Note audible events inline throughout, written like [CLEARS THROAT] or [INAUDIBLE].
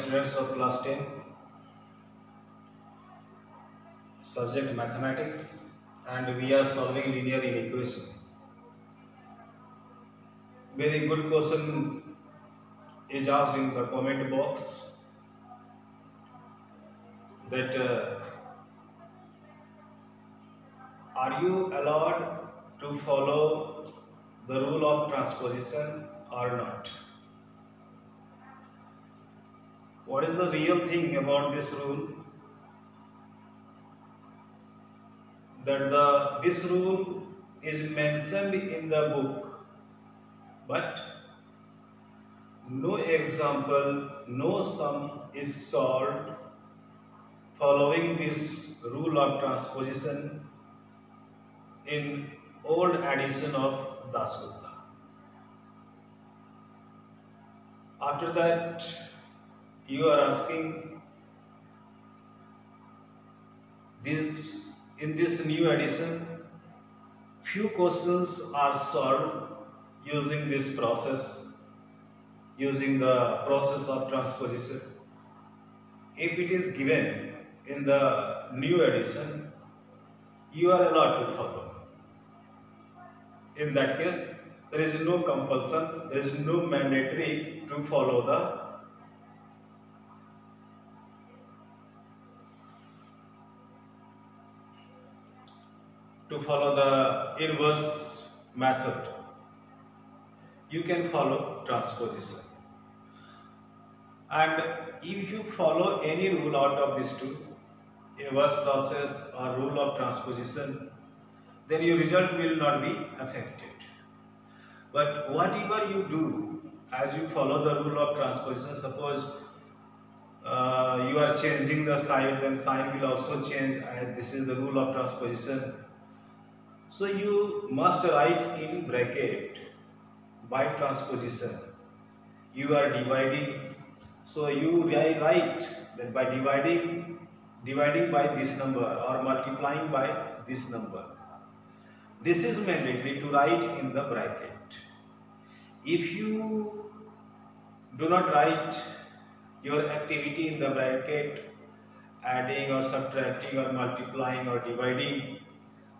students of class 10 subject mathematics and we are solving linear inequation very good question is asked in the comment box. That uh, are you allowed to follow the rule of transposition or not what is the real thing about this rule that the this rule is mentioned in the book but no example no sum is solved following this rule of transposition in old edition of Dasgupta. After that, you are asking this in this new edition few questions are solved using this process using the process of transposition. If it is given in the new edition you are allowed to follow. In that case there is no compulsion there is no mandatory to follow the to follow the inverse method. You can follow transposition. And if you follow any rule out of these two, inverse process or rule of transposition, then your result will not be affected. But whatever you do as you follow the rule of transposition, suppose uh, you are changing the sign, then sign will also change as this is the rule of transposition so you must write in bracket by transposition. You are dividing. So you write that by dividing, dividing by this number or multiplying by this number. This is mandatory to write in the bracket. If you do not write your activity in the bracket, adding or subtracting or multiplying or dividing,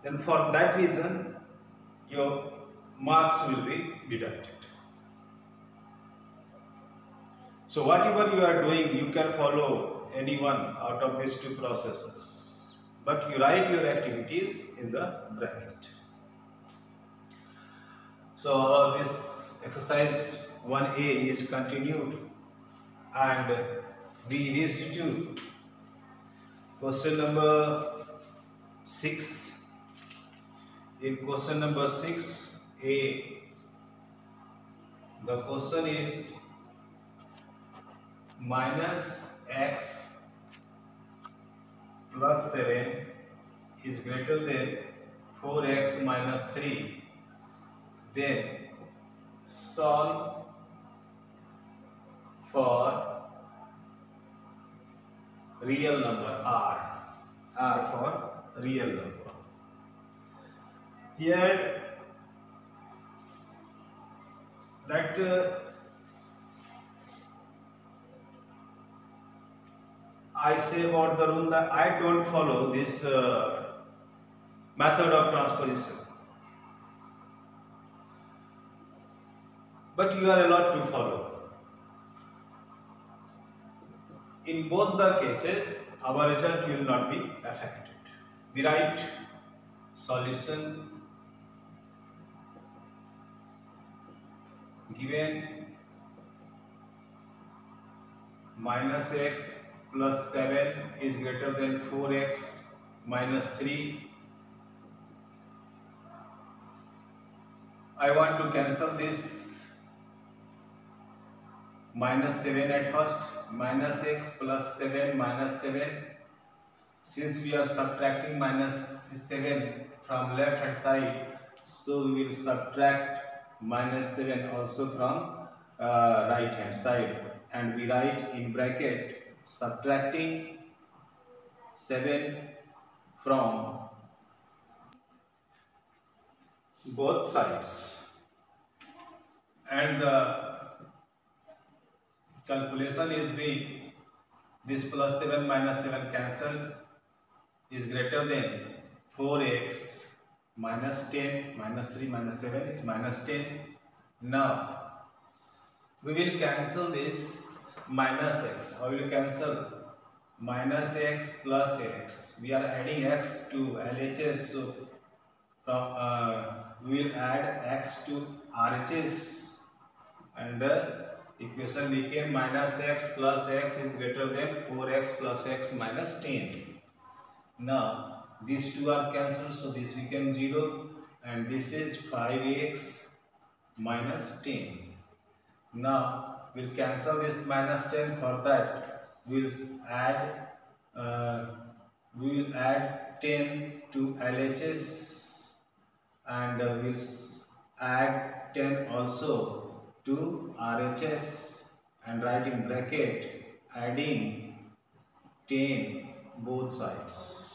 then for that reason your marks will be deducted. So whatever you are doing, you can follow any one out of these two processes. But you write your activities in the bracket. So this exercise 1A is continued and we reached to question number 6 in question number 6 a. The question is minus x plus 7 is greater than 4x minus 3 then solve for real number r. R for real number here that uh, I say about the rule that I don't follow this uh, method of transposition. But you are allowed to follow. In both the cases, our result will not be affected. We write solution given minus x plus 7 is greater than 4x minus 3 I want to cancel this minus 7 at first minus x plus 7 minus 7 since we are subtracting minus 7 from left hand side so we will subtract minus 7 also from uh, right hand side. And we write in bracket subtracting 7 from both sides. And the calculation is be this plus 7 minus 7 cancel is greater than 4x minus 10 minus 3 minus 7 is minus 10 now we will cancel this minus x how will cancel minus x plus x. We are adding x to LHS so from uh, we will add x to RHS and the equation became minus x plus x is greater than 4x plus x minus 10 now these two are cancelled so this became 0 and this is 5x minus 10 now we'll cancel this minus 10 for that. We'll add uh, we will add 10 to LHS and uh, we'll add 10 also to RHS and write in bracket adding 10 both sides.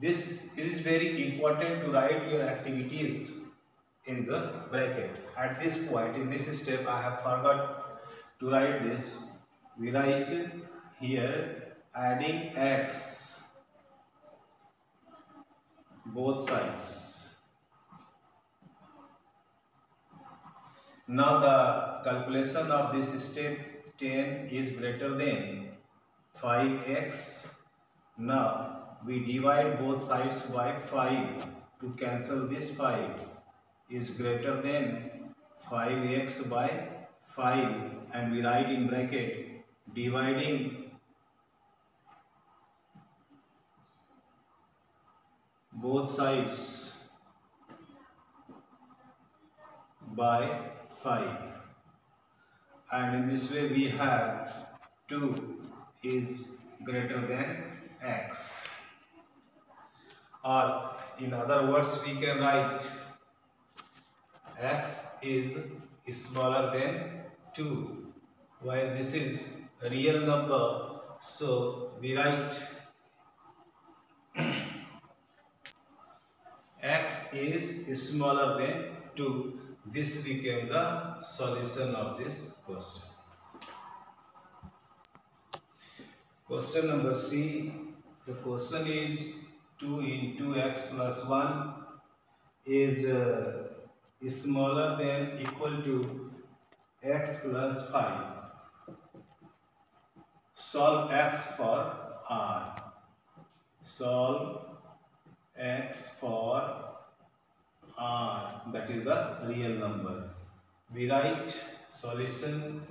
This is very important to write your activities in the bracket. At this point, in this step, I have forgot to write this. We write here adding x both sides. Now the calculation of this step 10 is greater than 5x. Now we divide both sides by 5 to cancel this 5 is greater than 5x by 5 and we write in bracket dividing both sides by 5 and in this way we have 2 is greater than x or in other words we can write x is smaller than 2 while this is a real number so we write [CLEARS THROAT] x is smaller than 2 this became the solution of this question. Question number c. The question is 2 into x plus 1 is, uh, is smaller than equal to x plus 5. Solve x for r. Solve x for r that is the real number. We write solution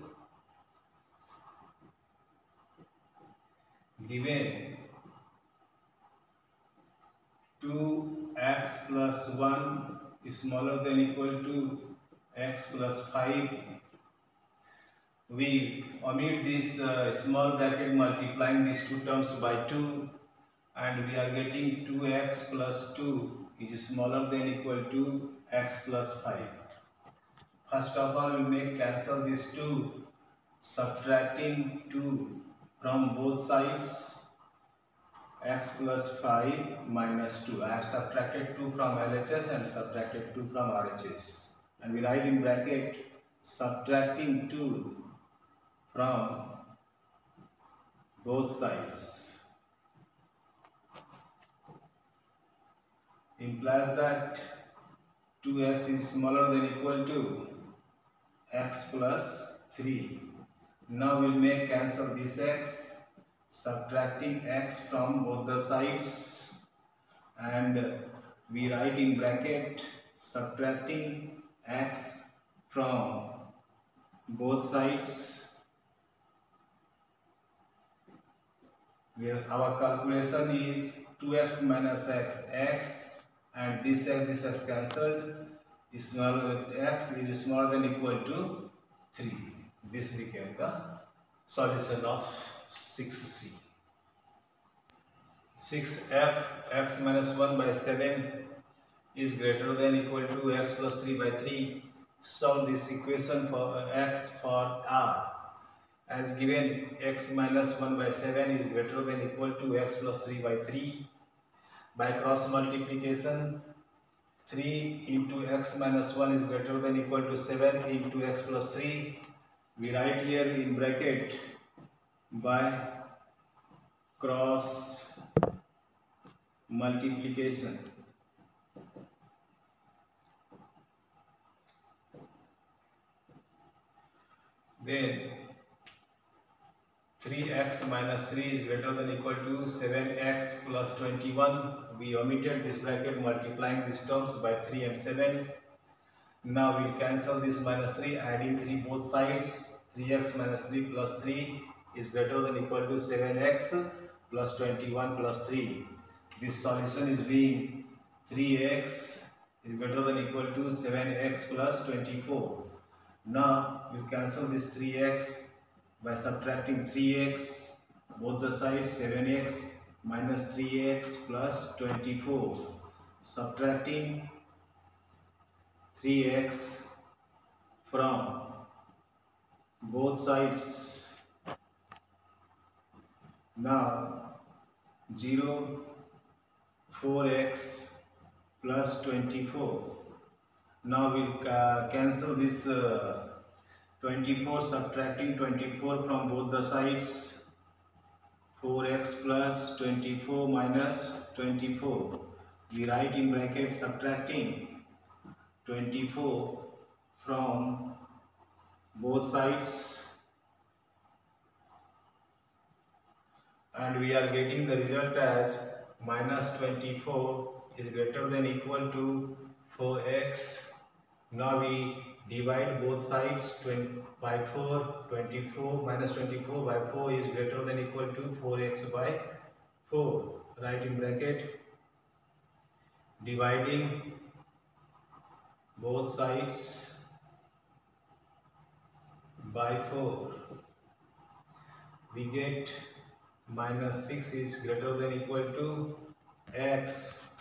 given 2x plus 1 is smaller than equal to x plus 5 we omit this uh, small bracket multiplying these two terms by 2 and we are getting 2x plus 2 is smaller than equal to x plus 5 first of all we make cancel these two subtracting 2 from both sides x plus 5 minus 2. I have subtracted 2 from LHS and subtracted 2 from RHS. And we write in bracket subtracting 2 from both sides implies that 2x is smaller than equal to x plus 3. Now we'll make cancel this x subtracting x from both the sides. And we write in bracket subtracting x from both sides. Where our calculation is 2x minus x x and this x this x cancelled is smaller than x is smaller than equal to 3 this became the solution of 6c. 6f x minus 1 by 7 is greater than equal to x plus 3 by 3. Solve this equation for x for r. As given x minus 1 by 7 is greater than equal to x plus 3 by 3. By cross multiplication 3 into x minus 1 is greater than equal to 7 into x plus 3 we write here in bracket by cross multiplication then 3x minus 3 is greater than equal to 7x plus 21. We omitted this bracket multiplying these terms by 3 and 7. Now we'll cancel this minus 3 adding 3 both sides. 3x minus 3 plus 3 is greater than equal to 7x plus 21 plus 3. This solution is being 3x is greater than equal to 7x plus 24. Now we cancel this 3x by subtracting 3x both the sides 7x minus 3x plus 24 subtracting 3x from both sides now 0 4x plus 24 now we'll cancel this uh, 24 subtracting 24 from both the sides. 4x plus 24 minus 24 we write in bracket subtracting 24 from both sides and we are getting the result as minus 24 is greater than equal to 4x now we divide both sides 20 by 4 24 minus 24 by 4 is greater than equal to 4x by 4 write in bracket. Dividing both sides by 4 we get minus 6 is greater than equal to x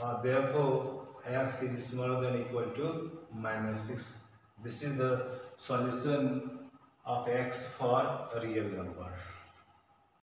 uh, therefore x is smaller than equal to minus 6. This is the solution of x for a real number.